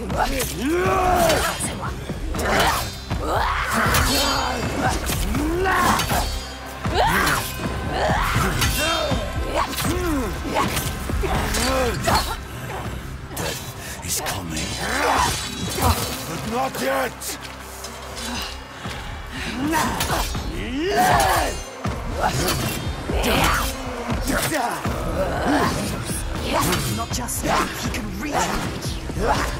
He's coming. But not yet! Not just that, he can reach. Is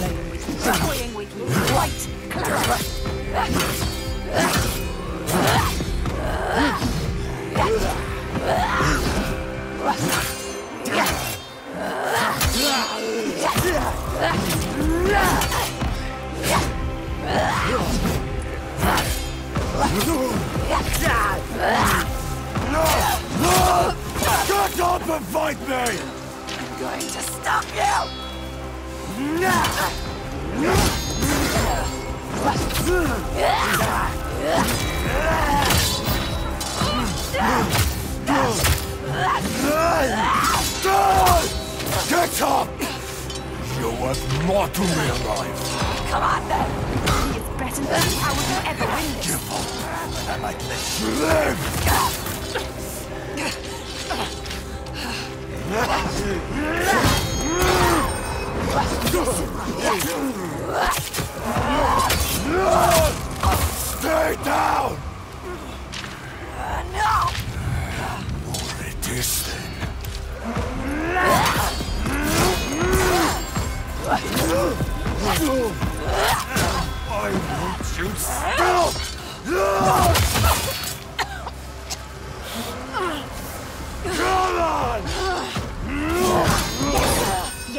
Toying with you. Right. Clever. Shut up and fight me! I'm going to stop you! Get up! You're worth more to me alive. Come on then! He is better than. How will you ever win this? Give up, and I might let you live! Stay down! No! More it is then. I want you still!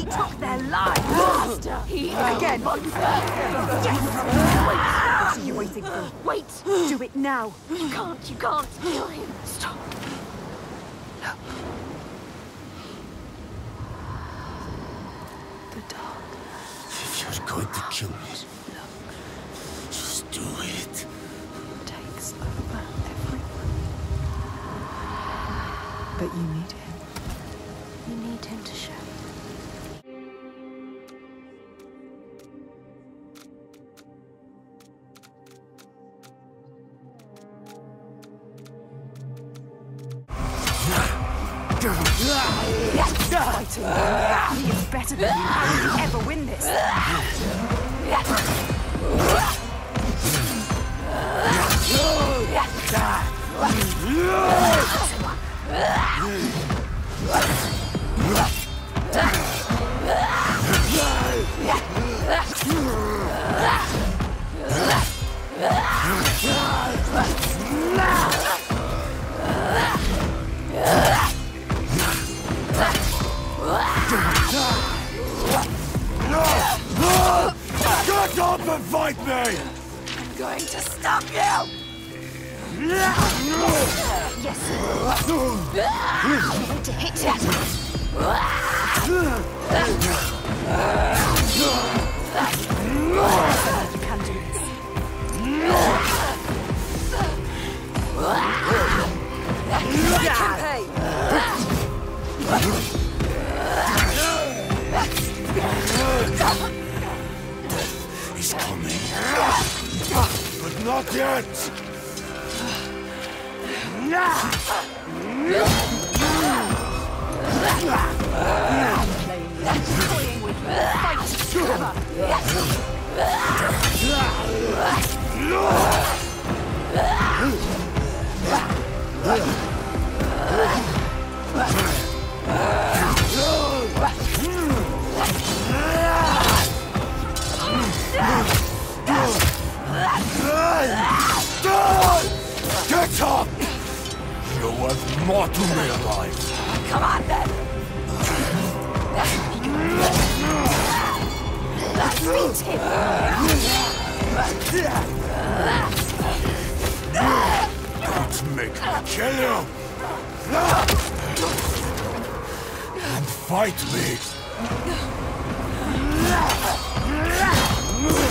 He took their lives. Master! He again. Yes! Wait. What are you waiting for? Wait! Do it now. You can't. You can't kill him. Stop. The If you're going to kill me, just do it. takes over everyone. But you need him. He's coming. But not yet! Fight Get up! You're worth more to me alive. Come on then. Beat him. Don't make me kill you! And fight me! You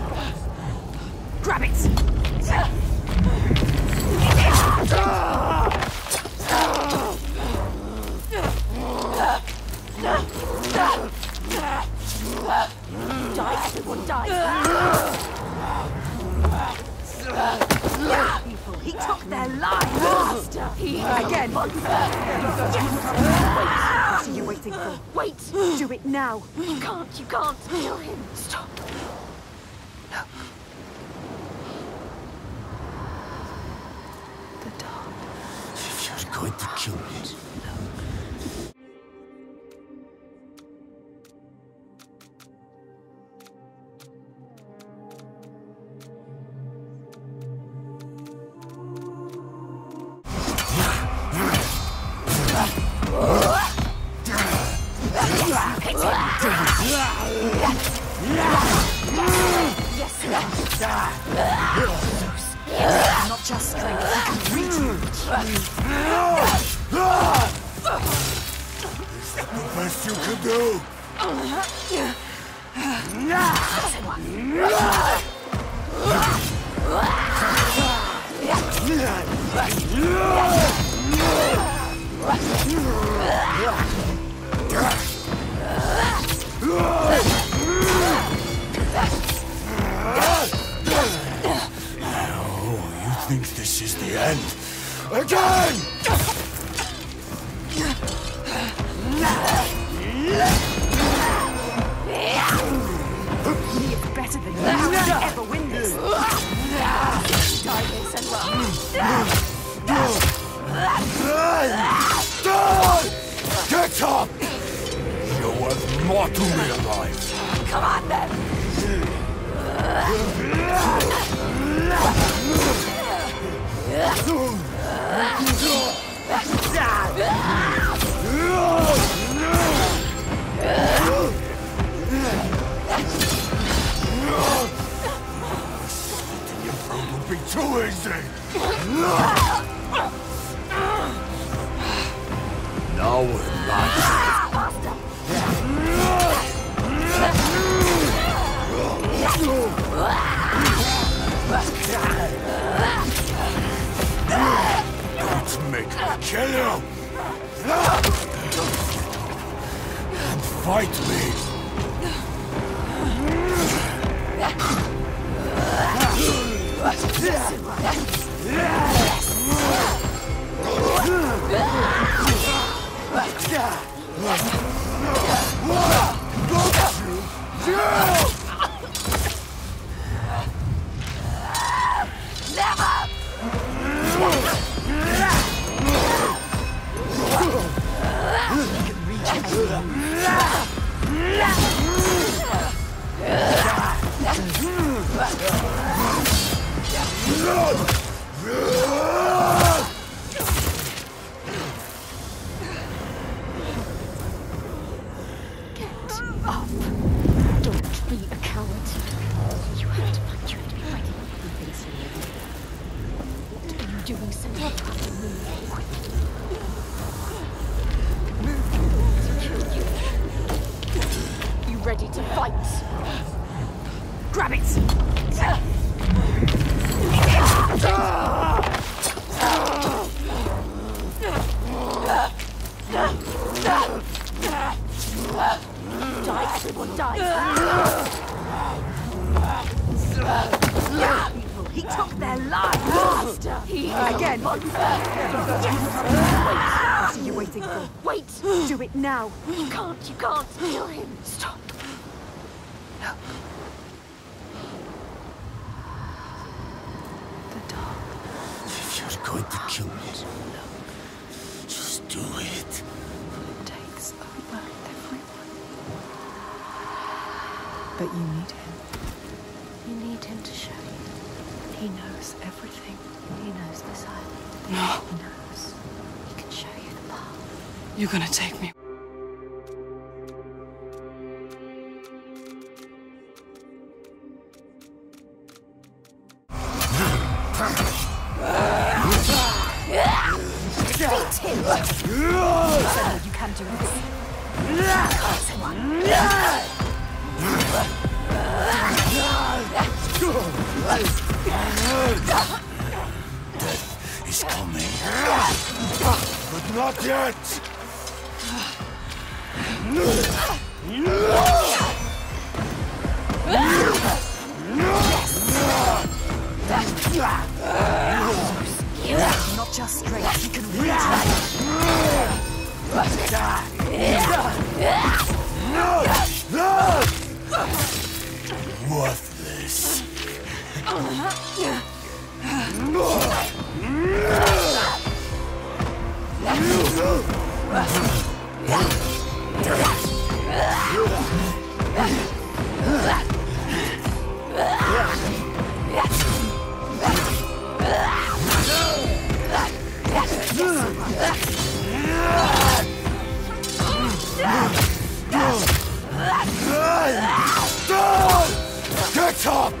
Grab it! Going to kill me, be too easy. We're not. Don't make me kill you. And fight me. Never! Não! He took! He Again! What are you waiting for? Wait! Do it now! You can't, you can't kill him! Stop! The dog. If you're going to kill me, just do it. It takes over everyone. But you need him. You need him to show you. He knows everything. He knows this island. No, He knows. He can show you the path. you're gonna take me. Can do coming. But not yet! Not just straight, he can reach Worthless. Get up!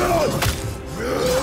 Up!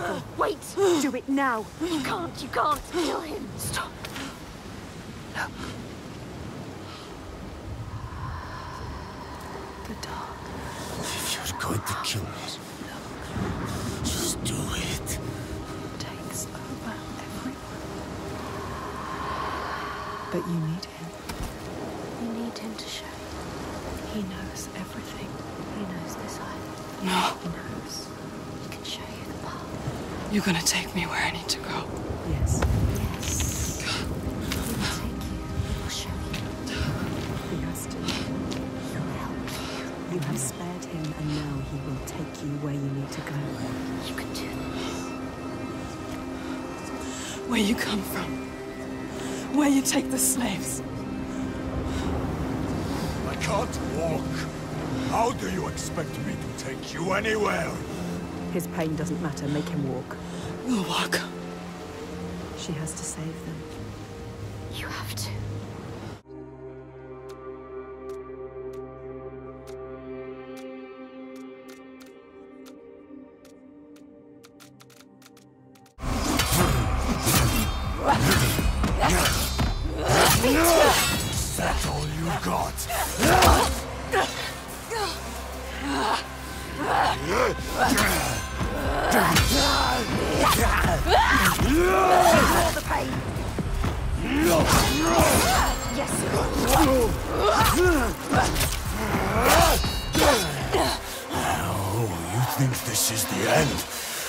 Are you waiting for? Wait! Do it now! You can't, you can't kill him! Stop! No. The dog. If you're going to kill me, just do it. takes over everyone. But you need him. You need him to show you. He knows everything. He knows this island. No, He knows. He can show you the path. You're gonna take me where I need to go. Yes. Yes. He will take you. He will show you. He has to. He will help you. You have spared him, and now he will take you where you need to go. You can do this. Where you come from. Where you take the slaves. I can't walk. How do you expect me to take you anywhere? His pain doesn't matter. Make him walk. We'll walk. She has to save them. You have to.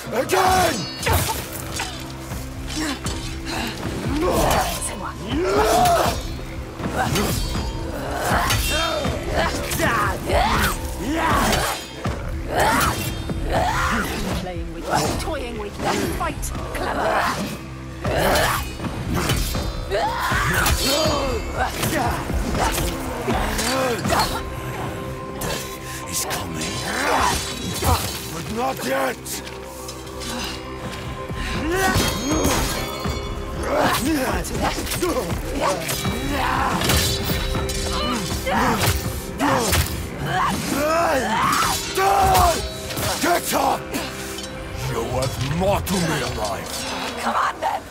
Again! Playing with you, toying with you. Fight. Clever. He's coming. But not yet! Get up! You're worth more to me alive. Come on, I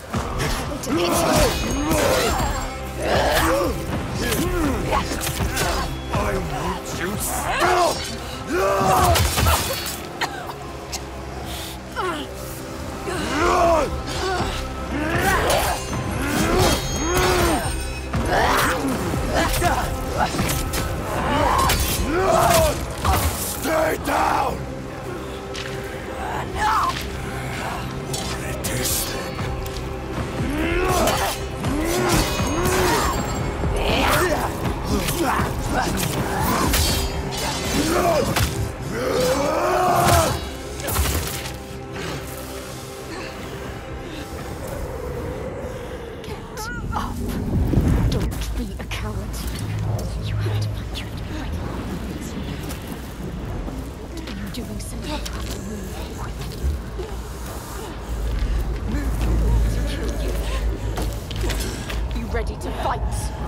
fight?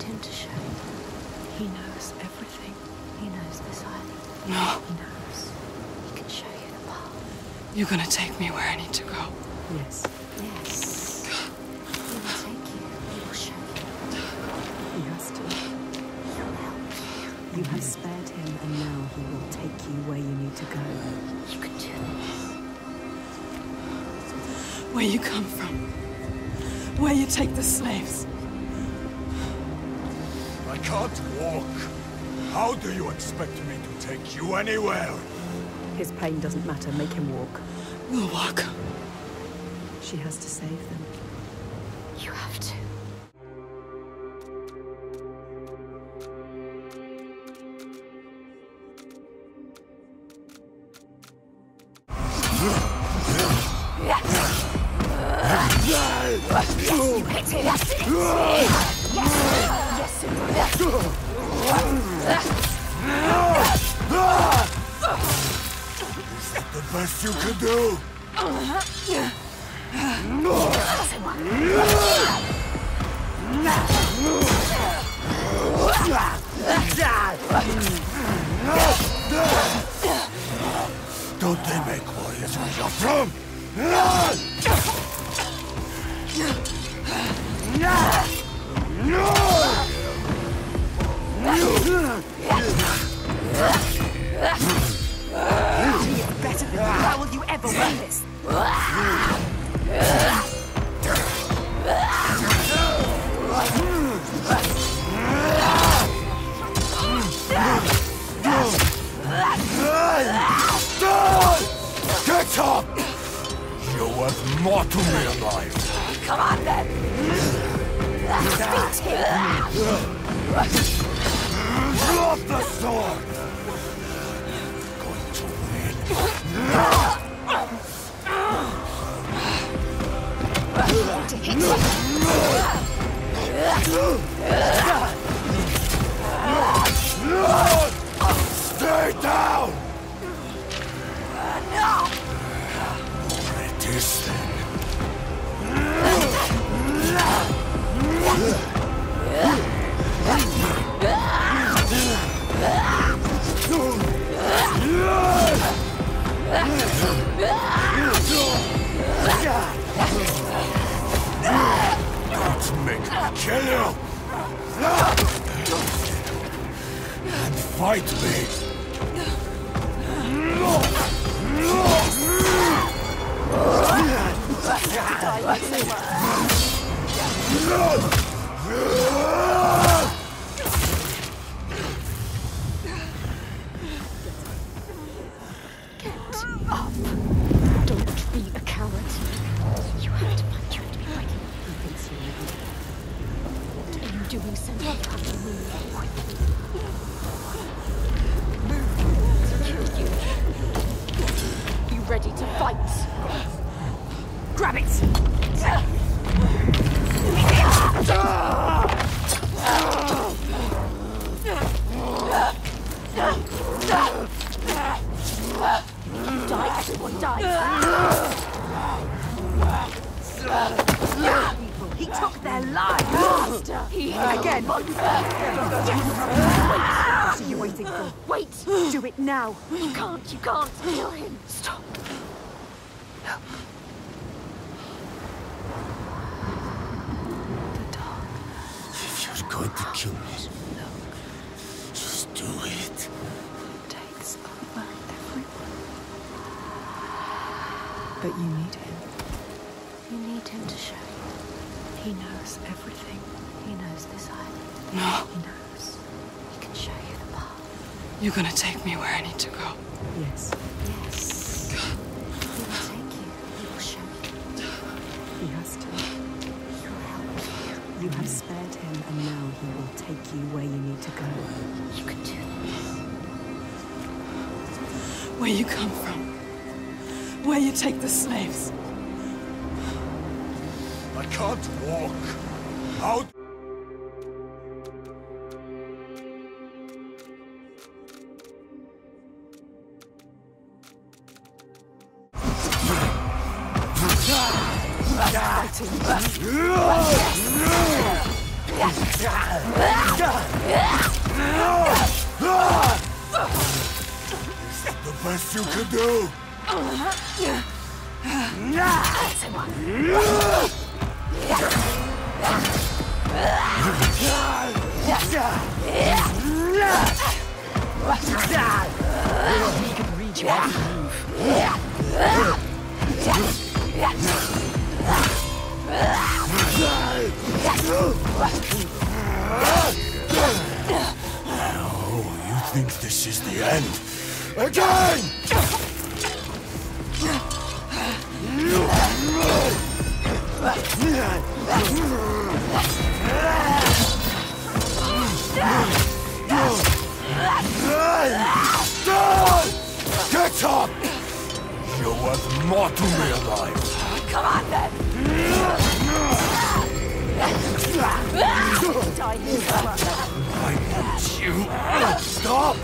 You him to show you. He knows everything. He knows this island. No. He knows. He can show you the path. You're gonna take me where I need to go. Yes. Yes. He will take you. He will show you. He has to. He'll help you. You have spared him, and now he will take you where you need to go. You can do this. Where you come from. Where you take the slaves. I can't walk. How do you expect me to take you anywhere? His pain doesn't matter. Make him walk. We'll walk. She has to save them. You have to. The best you can do. Don't they make warriors where you're from? him! You're better than that. How will you ever win this? Now! You can't, you can't kill him! Stop! If you're going to kill me, just do it. Takes over everyone. But you need him. You need him to show you. He knows everything. He knows this island. No. He knows. He can show you the path. You're gonna take take you where you need to go. You can do this. Where you come from. Where you take the slaves. I can't walk. Out. Oh, you think this is the end? Again! Get up! You're worth more to me alive. Come on then! I want you. Stop!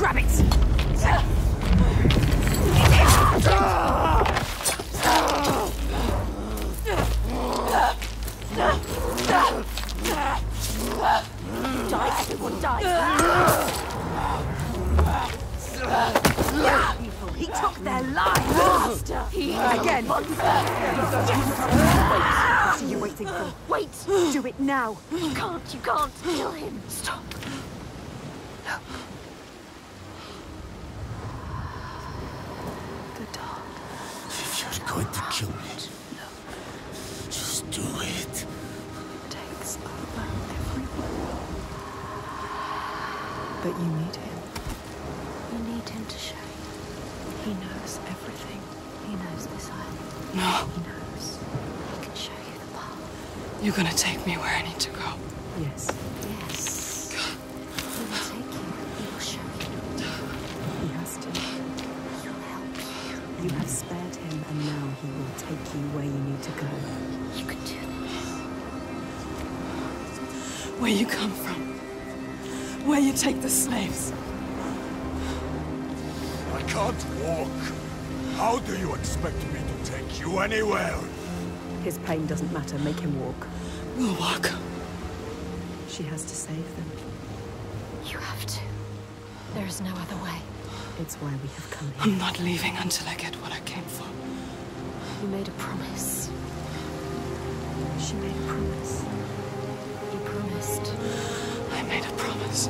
Grab it! You're gonna take me where I need to go. Yes, Yes. He will take you. He will show you. he has to. He'll help you. You have spared him, and now he will take you where you need to go. You can do this. Where you come from. Where you take the slaves. I can't walk. How do you expect me to take you anywhere? His pain doesn't matter. Make him walk. We'll walk. She has to save them. You have to. There is no other way. It's why we have come here. I'm not leaving until I get what I came for. You made a promise. She made a promise. You promised. I made a promise.